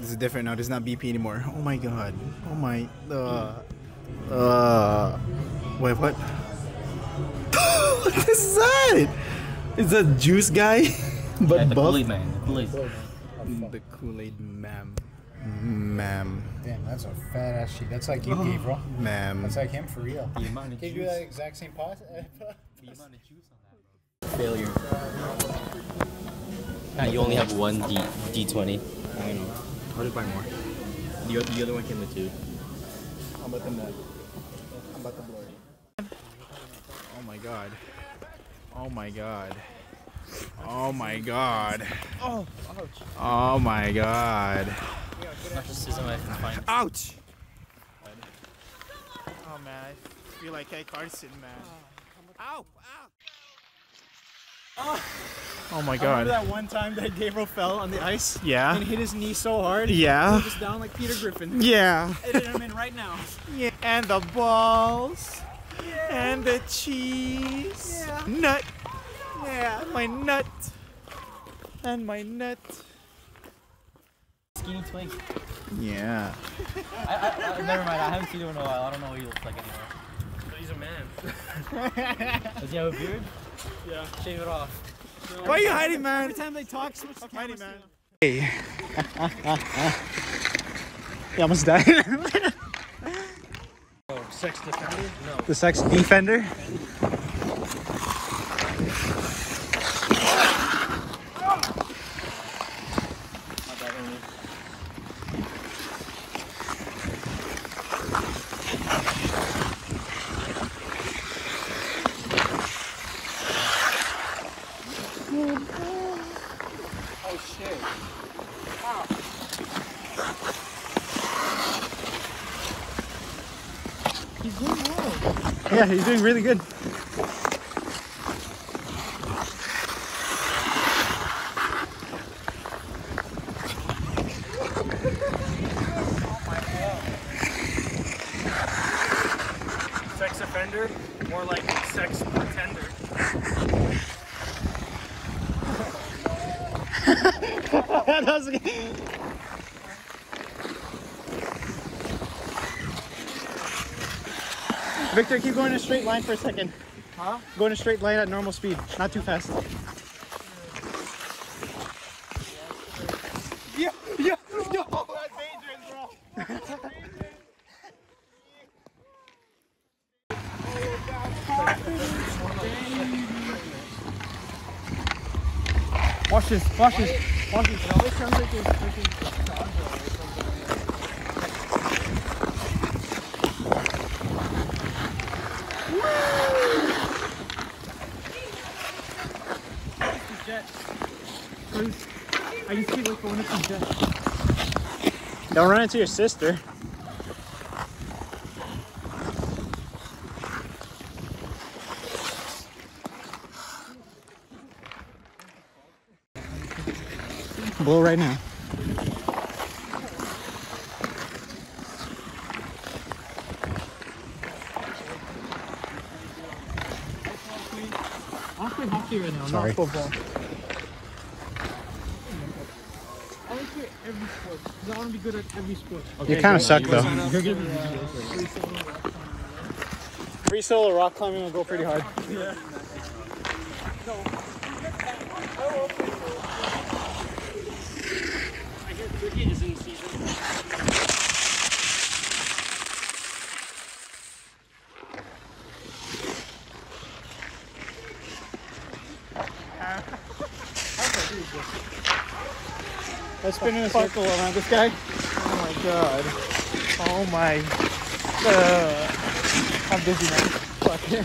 This is different now. This is not BP anymore. Oh my god. Oh my. Uh. Uh. Wait, what? what is that? Is that juice guy? but Yeah, the buff? Kool-Aid man. the Kool-Aid. The Kool-Aid ma'am. Ma'am. Damn, that's a fat ass sheet. That's like you, Gabriel. Ma'am. That's like him for real. The amount of Can you do that exact same pot? The amount of juice on that, bro. Failure. Ah, you only have one D D20. I know. I'll just buy more. The, the other one came with two. How about the mud? How about the blurry? Oh my god. Oh my god. Oh my god. Oh, ouch. Oh my god. Not the system I can find. Ouch! Oh man, I feel like I Carson, man. Ow! Ow! Oh Oh my god. Remember that one time that Gabriel fell on the ice Yeah? and hit his knee so hard? Yeah. He was down like Peter Griffin. Yeah. Edited him in right now. Yeah. And the balls. And the cheese. Yeah. Nut. Yeah. My nut. And my nut. Skinny twink. Yeah. I, I, I, never mind. I haven't seen him in a while. I don't know what he looks like anymore. But He's a man. Does he have a beard? Yeah. Shave it off. Why are you hiding, man? Every time they talk, switch the hiding, man. Hey. you almost died. oh, Sex defender? No. the sex defender. Yeah, he's doing really good. Sex offender? More like sex pretender. that was good. Victor, keep going in a straight line for a second. Huh? Go in a straight line at normal speed, not too fast. Yeah, yeah, yo, that's dangerous, bro. Watch this, watch this, watch this. It always sounds like it's freaking jet. Cause I can see like going up the jet. Don't run into your sister. Blow right now. I play hockey right now, Sorry. not football. I want to play every sport. 'cause I want to be good at every sport. You kind of suck though. You're gonna be Free solo rock climbing will go pretty hard. I hear cricket is in season. Let's spin in a circle around this guy. Oh my god. Oh my. Uh, I'm busy man. Fuck yeah.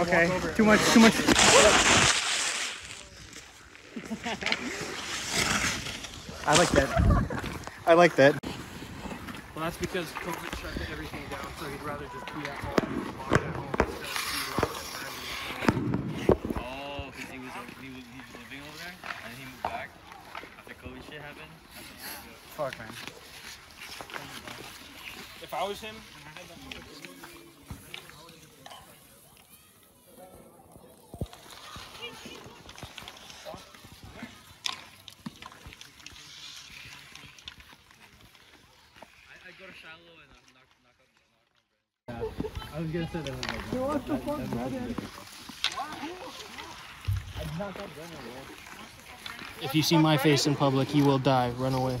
Okay, too much, too much. I like that. I like that. Well, that's because COVID shut everything down, so he'd rather just be at home, at home, instead of be locked at Miami. Oh, because he was, he was, he was living over there and he moved back after COVID shit happened. Fuck, man. If I was him and I had that I, I I was gonna say that like. What the fuck, brother? If you see my face in public, you will die. Run away.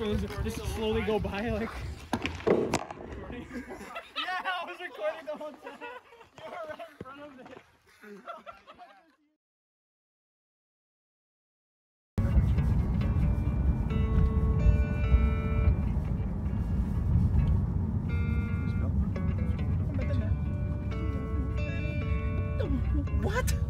just slowly go by like. yeah, I was recording the whole time. You were right in front of it. What?